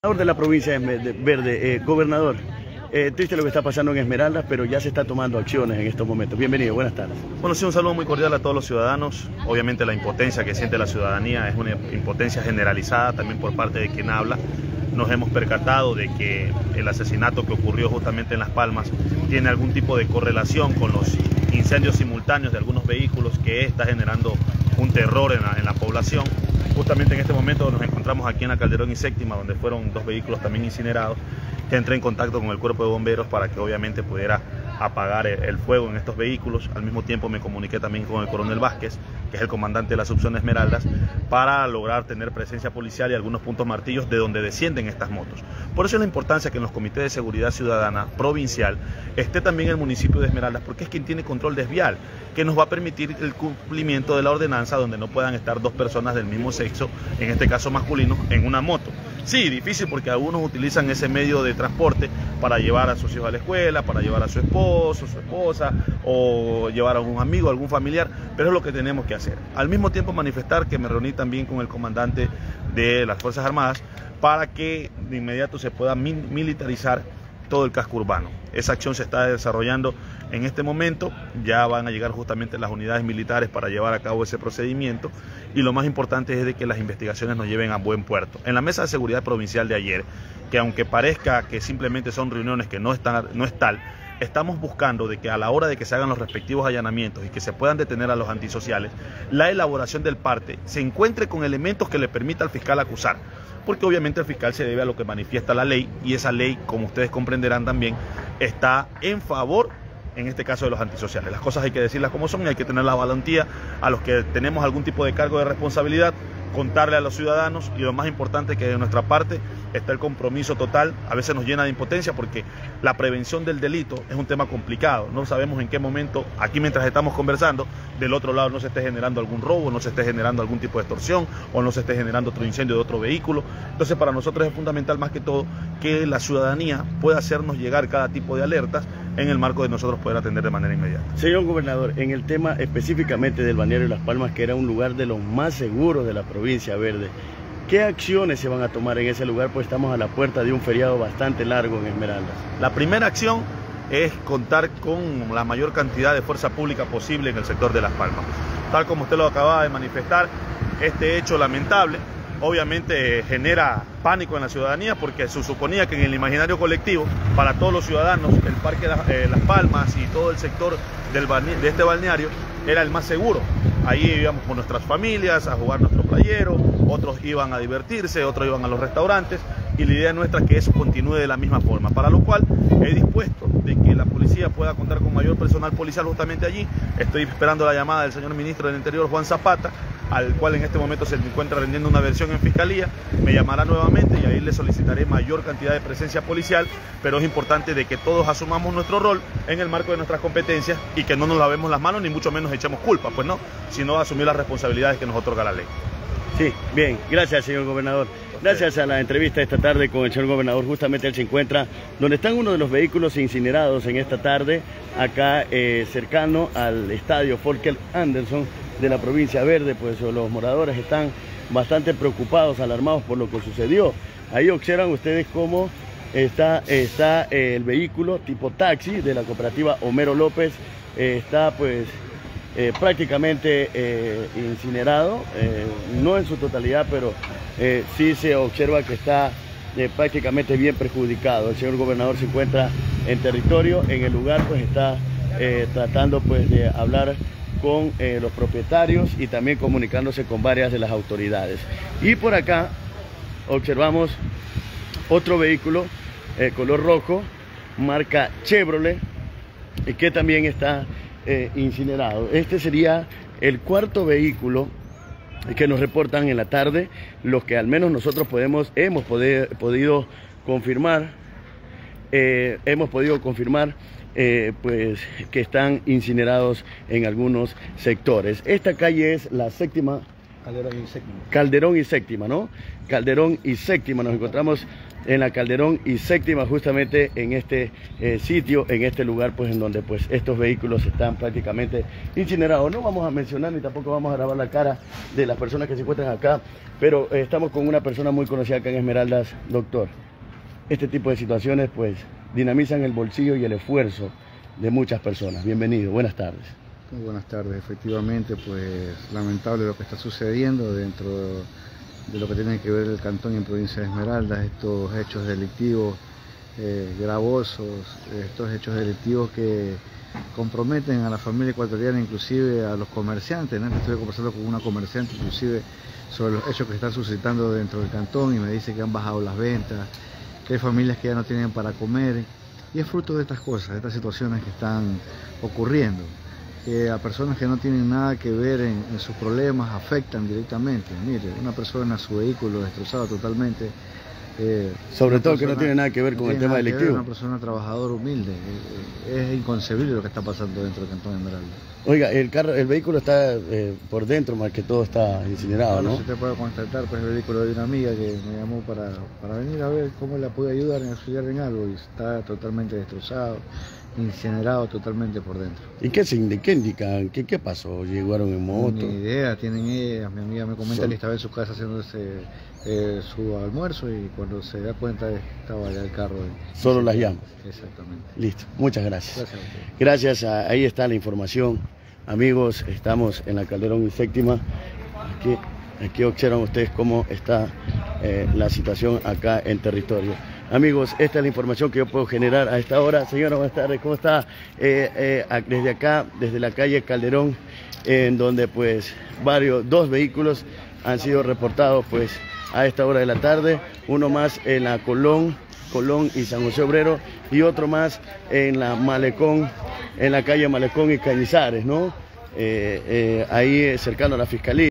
Gobernador de la provincia de Verde, eh, gobernador, eh, triste lo que está pasando en Esmeraldas, pero ya se está tomando acciones en estos momentos. Bienvenido, buenas tardes. Bueno, sí, un saludo muy cordial a todos los ciudadanos. Obviamente la impotencia que siente la ciudadanía es una impotencia generalizada también por parte de quien habla. Nos hemos percatado de que el asesinato que ocurrió justamente en Las Palmas tiene algún tipo de correlación con los incendios simultáneos de algunos vehículos que está generando un terror en en la población. Justamente en este momento nos encontramos aquí en la Calderón y Séptima, donde fueron dos vehículos también incinerados, que entré en contacto con el cuerpo de bomberos para que obviamente pudiera apagar el fuego en estos vehículos. Al mismo tiempo me comuniqué también con el coronel Vázquez, que es el comandante de la subzona Esmeraldas, para lograr tener presencia policial y algunos puntos martillos de donde descienden estas motos. Por eso es la importancia que en los comités de seguridad ciudadana provincial esté también el municipio de Esmeraldas, porque es quien tiene control desvial, que nos va a permitir el cumplimiento de la ordenanza donde no puedan estar dos personas del mismo sexo, en este caso masculino, en una moto. Sí, difícil porque algunos utilizan ese medio de transporte para llevar a sus hijos a la escuela, para llevar a su esposo, su esposa o llevar a algún amigo, algún familiar, pero es lo que tenemos que hacer. Al mismo tiempo manifestar que me reuní también con el comandante de las Fuerzas Armadas para que de inmediato se pueda militarizar todo el casco urbano. Esa acción se está desarrollando en este momento, ya van a llegar justamente las unidades militares para llevar a cabo ese procedimiento y lo más importante es de que las investigaciones nos lleven a buen puerto. En la mesa de seguridad provincial de ayer, que aunque parezca que simplemente son reuniones que no, están, no es tal, estamos buscando de que a la hora de que se hagan los respectivos allanamientos y que se puedan detener a los antisociales, la elaboración del parte se encuentre con elementos que le permita al fiscal acusar porque obviamente el fiscal se debe a lo que manifiesta la ley y esa ley, como ustedes comprenderán también, está en favor en este caso de los antisociales. Las cosas hay que decirlas como son y hay que tener la valentía a los que tenemos algún tipo de cargo de responsabilidad contarle a los ciudadanos y lo más importante que de nuestra parte está el compromiso total. A veces nos llena de impotencia porque la prevención del delito es un tema complicado. No sabemos en qué momento, aquí mientras estamos conversando, del otro lado no se esté generando algún robo, no se esté generando algún tipo de extorsión o no se esté generando otro incendio de otro vehículo. Entonces para nosotros es fundamental más que todo que la ciudadanía pueda hacernos llegar cada tipo de alertas en el marco de nosotros poder atender de manera inmediata. Señor gobernador, en el tema específicamente del balneario de Las Palmas, que era un lugar de los más seguros de la provincia verde, ¿qué acciones se van a tomar en ese lugar? Pues estamos a la puerta de un feriado bastante largo en Esmeraldas. La primera acción es contar con la mayor cantidad de fuerza pública posible en el sector de Las Palmas. Tal como usted lo acaba de manifestar, este hecho lamentable obviamente genera pánico en la ciudadanía porque se suponía que en el imaginario colectivo, para todos los ciudadanos, el Parque eh, Las Palmas y todo el sector del de este balneario era el más seguro. Ahí íbamos con nuestras familias a jugar nuestro playero, otros iban a divertirse, otros iban a los restaurantes y la idea nuestra es que eso continúe de la misma forma, para lo cual he dispuesto de que la policía pueda contar con mayor personal policial justamente allí. Estoy esperando la llamada del señor ministro del Interior, Juan Zapata, al cual en este momento se encuentra rendiendo una versión en fiscalía, me llamará nuevamente y ahí le solicitaré mayor cantidad de presencia policial, pero es importante de que todos asumamos nuestro rol en el marco de nuestras competencias y que no nos lavemos las manos ni mucho menos echemos culpa, pues no, sino asumir las responsabilidades que nos otorga la ley. Sí, bien, gracias señor gobernador. Gracias a la entrevista esta tarde con el señor gobernador, justamente él se encuentra donde están uno de los vehículos incinerados en esta tarde, acá eh, cercano al estadio Folker Anderson de la provincia verde, pues los moradores están bastante preocupados, alarmados por lo que sucedió. Ahí observan ustedes cómo está, está el vehículo tipo taxi de la cooperativa Homero López, está pues eh, prácticamente eh, incinerado, eh, no en su totalidad, pero sí se observa que está prácticamente bien perjudicado. El señor gobernador se encuentra en territorio, en el lugar pues está tratando pues de hablar con eh, los propietarios y también comunicándose con varias de las autoridades. Y por acá observamos otro vehículo eh, color rojo, marca Chevrolet, que también está eh, incinerado. Este sería el cuarto vehículo que nos reportan en la tarde, los que al menos nosotros podemos, hemos podido confirmar, hemos podido confirmar eh, pues, que están incinerados en algunos sectores. Esta calle es la séptima Calderón y séptima. Calderón y séptima, ¿no? Calderón y séptima. Nos encontramos en la Calderón y séptima justamente en este eh, sitio, en este lugar pues en donde pues estos vehículos están prácticamente incinerados. No vamos a mencionar ni tampoco vamos a grabar la cara de las personas que se encuentran acá, pero eh, estamos con una persona muy conocida acá en Esmeraldas, doctor. Este tipo de situaciones pues dinamizan el bolsillo y el esfuerzo de muchas personas. Bienvenido, buenas tardes. Muy buenas tardes, efectivamente pues lamentable lo que está sucediendo dentro de lo que tiene que ver el cantón en provincia de Esmeraldas, estos hechos delictivos eh, gravosos, estos hechos delictivos que comprometen a la familia ecuatoriana, inclusive a los comerciantes. ¿no? Estuve conversando con una comerciante inclusive sobre los hechos que están suscitando dentro del cantón y me dice que han bajado las ventas, que hay familias que ya no tienen para comer y es fruto de estas cosas, de estas situaciones que están ocurriendo que a personas que no tienen nada que ver en, sus problemas afectan directamente. Mire, una persona, su vehículo destrozado totalmente. Eh, Sobre todo que no tiene nada que ver con el tema delictivo. Una persona trabajadora humilde. Eh, eh, es inconcebible lo que está pasando dentro del Cantón Esmeralda. Oiga, el carro, el vehículo está por dentro, más que todo está incinerado, ¿no? Si te puedo constatar, pues el vehículo de una amiga que me llamó para, para venir a ver cómo la puede ayudar en auxiliar en algo y está totalmente destrozado incinerado totalmente por dentro. ¿Y qué, qué indican? ¿Qué, ¿Qué pasó? ¿Llegaron en moto? Ni idea, tienen ellas. Mi amiga me comenta que estaba en su casa haciendo eh, su almuerzo y cuando se da cuenta estaba ya el carro. Solo las llamas. Exactamente. Listo, muchas gracias. Gracias, ahí está la información. Amigos, estamos en la Calderón y Séptima. Aquí, aquí observan ustedes cómo está eh, la situación acá en territorio. Amigos, esta es la información que yo puedo generar a esta hora. Señora, buenas tardes. ¿Cómo está? Eh, desde acá, desde la calle Calderón, en donde pues varios, dos vehículos han sido reportados pues a esta hora de la tarde. Uno más en la Colón, Colón y San José Obrero y otro más en la Malecón, en la calle Malecón y Cañizares, ¿no? Eh, ahí cercano a la Fiscalía.